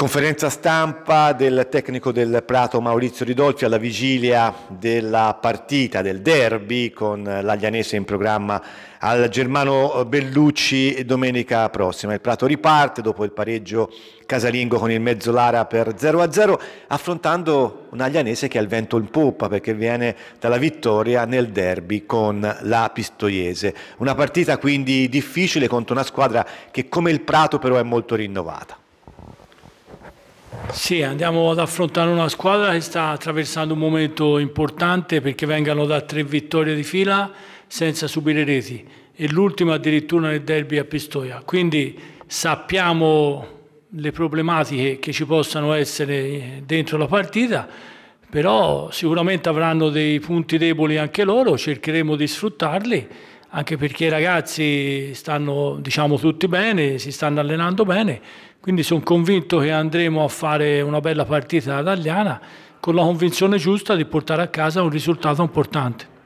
Conferenza stampa del tecnico del Prato Maurizio Ridolfi alla vigilia della partita del derby con l'Aglianese in programma al Germano Bellucci domenica prossima. Il Prato riparte dopo il pareggio casalingo con il Mezzolara per 0-0 affrontando un Aglianese che ha il vento in poppa perché viene dalla vittoria nel derby con la Pistoiese. Una partita quindi difficile contro una squadra che come il Prato però è molto rinnovata. Sì, andiamo ad affrontare una squadra che sta attraversando un momento importante perché vengano da tre vittorie di fila senza subire reti e l'ultima addirittura nel derby a Pistoia. Quindi sappiamo le problematiche che ci possano essere dentro la partita, però sicuramente avranno dei punti deboli anche loro, cercheremo di sfruttarli anche perché i ragazzi stanno diciamo tutti bene, si stanno allenando bene quindi sono convinto che andremo a fare una bella partita ad Agliana con la convinzione giusta di portare a casa un risultato importante.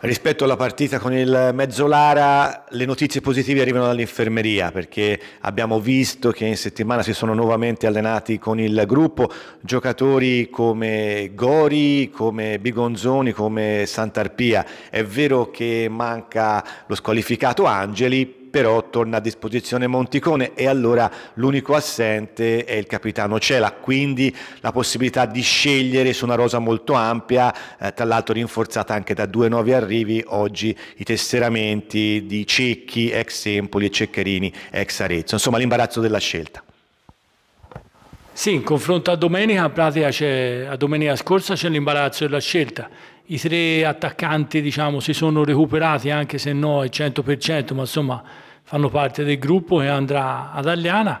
Rispetto alla partita con il Mezzolara, le notizie positive arrivano dall'infermeria perché abbiamo visto che in settimana si sono nuovamente allenati con il gruppo giocatori come Gori, come Bigonzoni, come Sant'Arpia. È vero che manca lo squalificato Angeli, però torna a disposizione Monticone e allora l'unico assente è il capitano Cela, quindi la possibilità di scegliere su una rosa molto ampia, eh, tra l'altro rinforzata anche da due nuovi arrivi, oggi i tesseramenti di Cecchi, ex Empoli e Ceccherini, ex Arezzo, insomma l'imbarazzo della scelta. Sì, in confronto a domenica, a domenica scorsa c'è l'imbarazzo della scelta. I tre attaccanti diciamo, si sono recuperati, anche se no al 100%, ma insomma fanno parte del gruppo che andrà ad Agliana.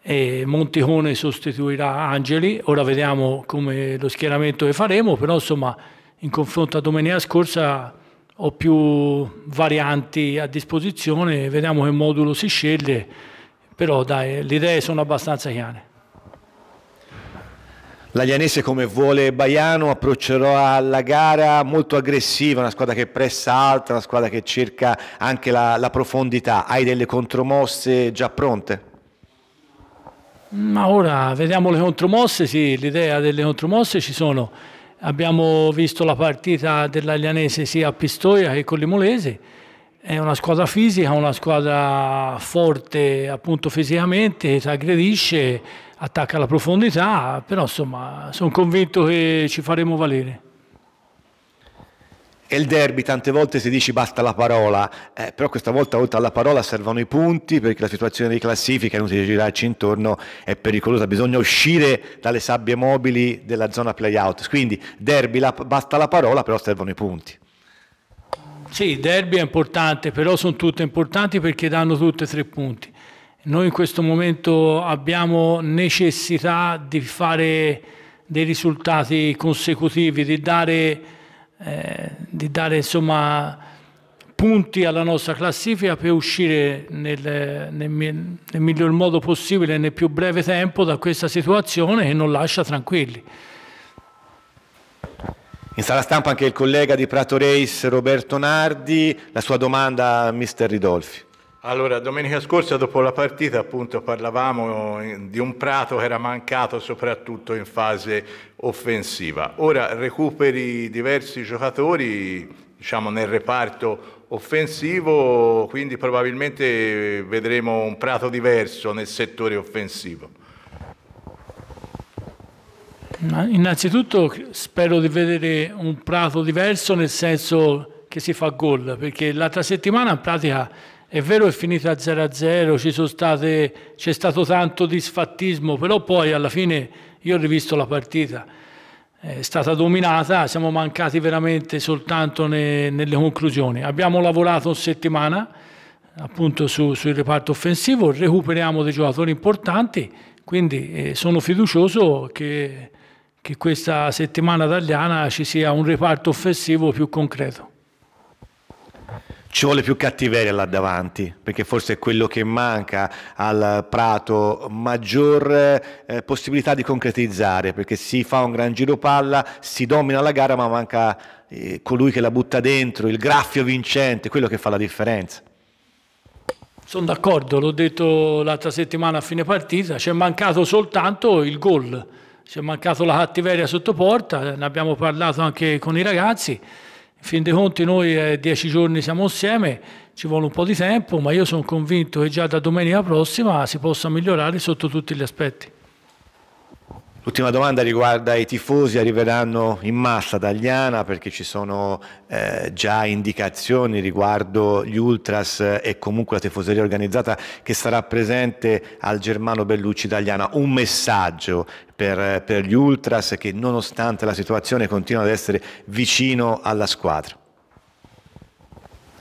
E Monticone sostituirà Angeli, ora vediamo come lo schieramento che faremo, però insomma in confronto a domenica scorsa ho più varianti a disposizione, vediamo che modulo si sceglie, però dai, le idee sono abbastanza chiare. L'Aglianese come vuole Baiano approccerà alla gara molto aggressiva, una squadra che pressa alta, una squadra che cerca anche la, la profondità. Hai delle contromosse già pronte? Ma ora vediamo le contromosse, sì, l'idea delle contromosse ci sono. Abbiamo visto la partita dell'Aglianese sia a Pistoia che con Limolese. È una squadra fisica, una squadra forte appunto fisicamente, ti aggredisce attacca alla profondità, però insomma sono convinto che ci faremo valere. E il derby tante volte si dice basta la parola, eh, però questa volta oltre alla parola servono i punti perché la situazione di classifica, inutile girarci intorno, è pericolosa, bisogna uscire dalle sabbie mobili della zona play-out, quindi derby la, basta la parola, però servono i punti. Sì, il derby è importante, però sono tutte importanti perché danno tutte e tre punti. Noi in questo momento abbiamo necessità di fare dei risultati consecutivi, di dare, eh, di dare insomma, punti alla nostra classifica per uscire nel, nel, nel miglior modo possibile nel più breve tempo da questa situazione che non lascia tranquilli. In sala stampa anche il collega di Prato Race Roberto Nardi, la sua domanda a mister Ridolfi. Allora, domenica scorsa dopo la partita appunto parlavamo di un Prato che era mancato soprattutto in fase offensiva. Ora recuperi diversi giocatori diciamo, nel reparto offensivo, quindi probabilmente vedremo un Prato diverso nel settore offensivo. Innanzitutto spero di vedere un Prato diverso nel senso che si fa gol, perché l'altra settimana in pratica è vero è finita 0-0, c'è stato tanto disfattismo, però poi alla fine io ho rivisto la partita, è stata dominata, siamo mancati veramente soltanto ne, nelle conclusioni. Abbiamo lavorato una settimana appunto su, sul reparto offensivo, recuperiamo dei giocatori importanti, quindi eh, sono fiducioso che, che questa settimana italiana ci sia un reparto offensivo più concreto ci vuole più cattiveria là davanti, perché forse è quello che manca al Prato, maggior eh, possibilità di concretizzare, perché si fa un gran giro palla, si domina la gara, ma manca eh, colui che la butta dentro, il graffio vincente, quello che fa la differenza. Sono d'accordo, l'ho detto l'altra settimana a fine partita, ci è mancato soltanto il gol, ci è mancato la cattiveria sotto porta, ne abbiamo parlato anche con i ragazzi. In fin dei conti noi eh, dieci giorni siamo insieme, ci vuole un po' di tempo, ma io sono convinto che già da domenica prossima si possa migliorare sotto tutti gli aspetti. L'ultima domanda riguarda i tifosi, arriveranno in massa da Agliana perché ci sono eh, già indicazioni riguardo gli Ultras e comunque la tifoseria organizzata che sarà presente al Germano Bellucci d'Agliana. Un messaggio per, per gli Ultras che nonostante la situazione continuano ad essere vicino alla squadra.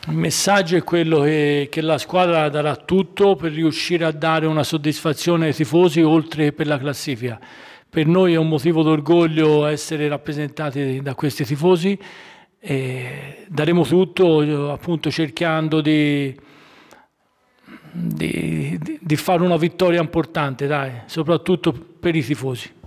Il messaggio è quello che, che, la squadra darà tutto per riuscire a dare una soddisfazione ai tifosi oltre che per la classifica per noi è un motivo d'orgoglio essere rappresentati da questi tifosi e daremo tutto appunto cercando di, di, di fare una vittoria importante, dai, soprattutto per i tifosi.